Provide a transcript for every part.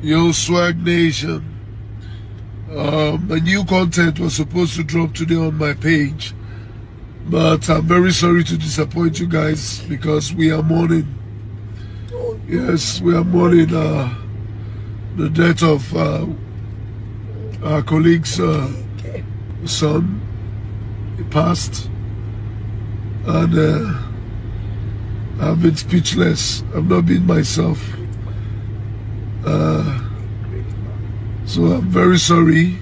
Yo, Swag Nation. Um, a new content was supposed to drop today on my page, but I'm very sorry to disappoint you guys because we are mourning. Yes, we are mourning uh, the death of uh, our colleague's uh, son. He passed, and uh, I've been speechless. I've not been myself. Uh, so I'm very sorry.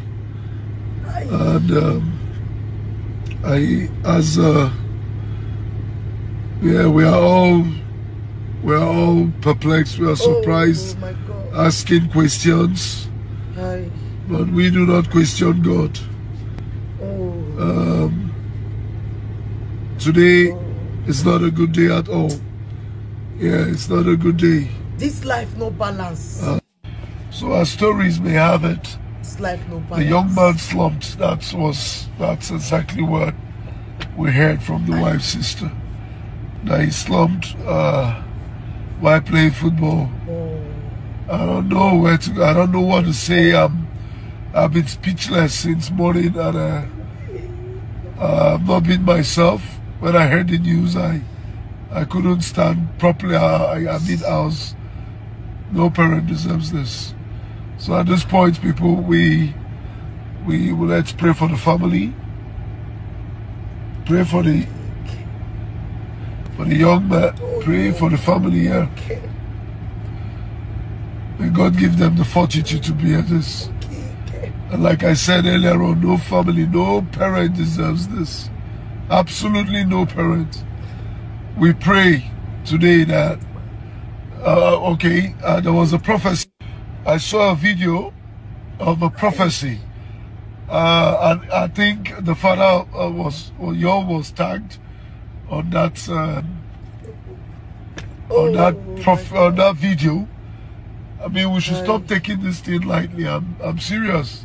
And um, I, as uh, yeah, we are all we are all perplexed. We are surprised, Oh, asking questions, Hi. but we do not question God. Oh. Um, today is not a good day at all. Yeah, it's not a good day. This life no balance. Uh, So our stories may have it. life no. The young man slumped. That was that's exactly what we heard from the wife's sister. That he slumped uh, while playing football. Oh. I don't know where to. I don't know what to say. I'm. I've been speechless since morning, and uh, uh, I've not been myself. When I heard the news, I I couldn't stand properly. I, I, I mean, I was. No parent deserves this. So at this point, people, we we will let's pray for the family. Pray for the for the young man. Pray for the family here. May God give them the fortitude to bear this. And like I said earlier on, no family, no parent deserves this. Absolutely no parent. We pray today that, uh, okay, uh, there was a prophecy. I saw a video of a prophecy. Uh, and I think the father uh, was, or your was tagged on that, uh, on that, Oh, prof- on that video. I mean, we should stop taking this thing lightly. I'm, I'm serious.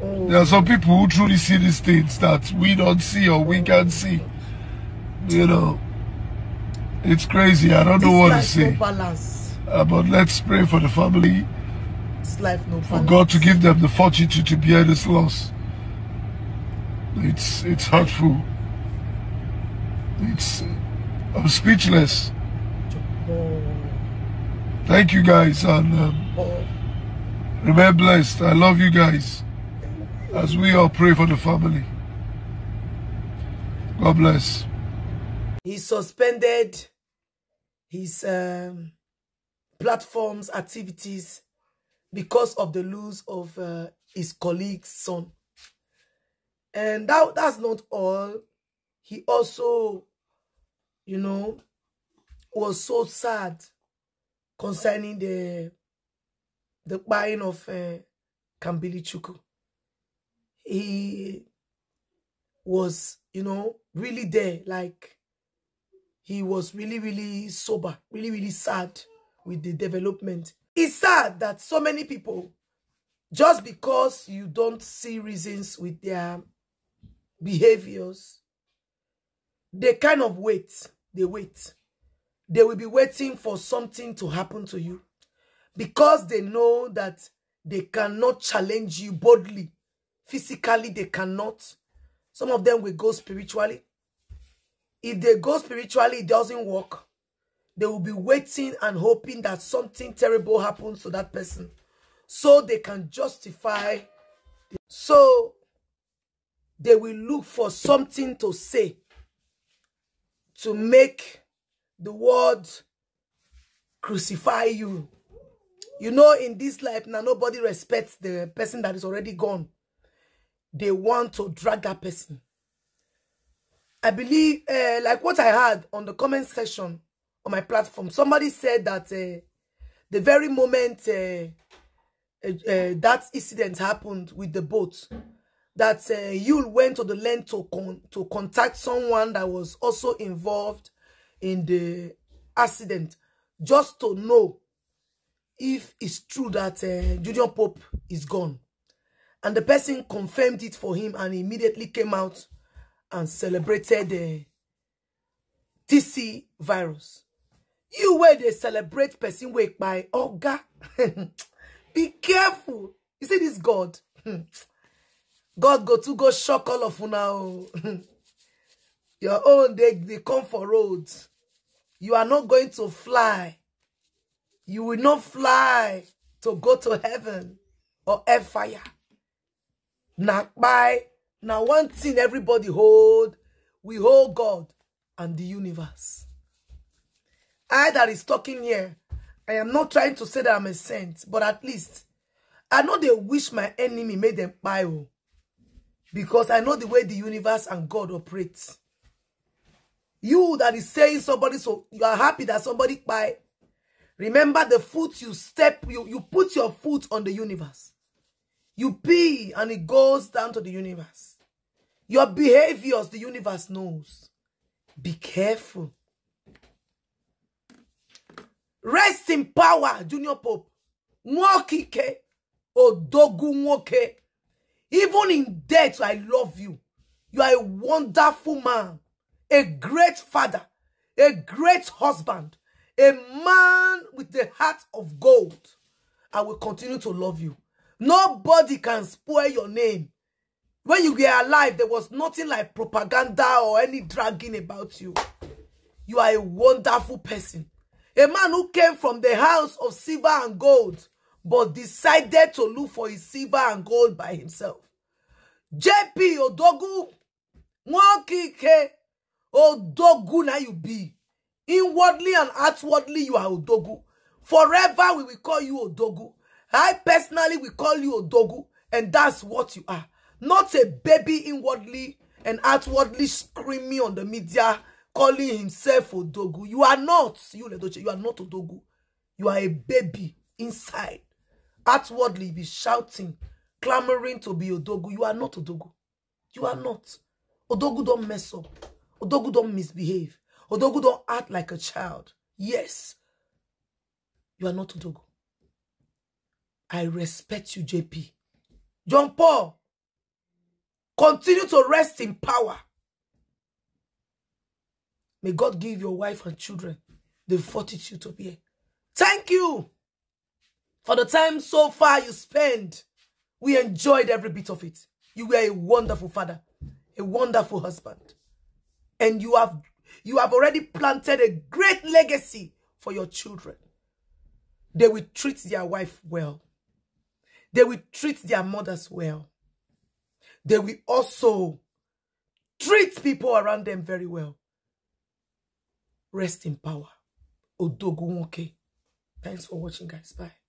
There are some people who truly see these things that we don't see or we can't see. You know, it's crazy. I don't know what to say. Uh, but let's pray for the family, This life no for. God to give them the fortitude to bear this loss. It's it's hurtful. It's I'm speechless. Thank you guys and um, remain blessed. I love you guys as we all pray for the family. God bless. He suspended his um, platforms activities because of the loss of uh, his colleague's son. And that, that's not all. He also, you know, was so sad concerning the the buying of uh, Kambili Chuku. He was, you know, really there, like he was really, really sober, really, really sad with the development. It's sad that so many people, just because you don't see reasons with their behaviors, they kind of wait. They wait. They will be waiting for something to happen to you because they know that they cannot challenge you boldly. Physically, they cannot. Some of them will go spiritually. If they go spiritually, it doesn't work. They will be waiting and hoping that something terrible happens to that person so they can justify. So they will look for something to say to make the world crucify you. You know, in this life now, nobody respects the person that is already gone. They want to drag that person. I believe, uh, like what I had on the comment section on my platform, somebody said that uh, the very moment uh, uh, that incident happened with the boat, that uh, Yul went to the land to con to contact someone that was also involved in the accident, just to know if it's true that uh, Junior Pope is gone. And the person confirmed it for him and immediately came out and celebrated the TC virus. You where they celebrate person wake by Oga. Be careful. You see this God? God go to go shock all of you now. Your own, they, they come for roads. You are not going to fly. You will not fly to go to heaven or air fire. Now, by now, one thing everybody hold, we hold God and the universe. I that is talking here, I am not trying to say that I'm a saint, but at least I know they wish my enemy made them oh. because I know the way the universe and God operates. You that is saying somebody, so you are happy that somebody buy. Remember the foot you step, you, you put your foot on the universe. You pee and it goes down to the universe. Your behaviors, the universe knows. Be careful. Rest in power, Junior Pope. Nwokike. Odogu Nwoke. Even in death, I love you. You are a wonderful man. A great father. A great husband. A man with the heart of gold. I will continue to love you. Nobody can spoil your name. When you were alive, there was nothing like propaganda or any dragging about you. You are a wonderful person. A man who came from the house of silver and gold, but decided to look for his silver and gold by himself. JP Odogu, Nwokike Odogu now you be. Inwardly and outwardly, you are Odogu. Forever we will call you Odogu. I personally will call you Odogu, and that's what you are. Not a baby inwardly and outwardly screaming on the media, calling himself Odogu. You are not, you Ledoche, you are not Odogu. You are a baby inside. Outwardly, be shouting, clamoring to be Odogu. You are not Odogu. You are not. Odogu don't mess up. Odogu don't misbehave. Odogu don't act like a child. Yes, you are not Odogu. I respect you, JP. John Paul, continue to rest in power. May God give your wife and children the fortitude to bear. Thank you for the time so far you spent. We enjoyed every bit of it. You were a wonderful father, a wonderful husband. And you have you have already planted a great legacy for your children. They will treat their wife well. They will treat their mothers well. They will also treat people around them very well. Rest in power. Odogunwoke. Thanks for watching, guys. Bye.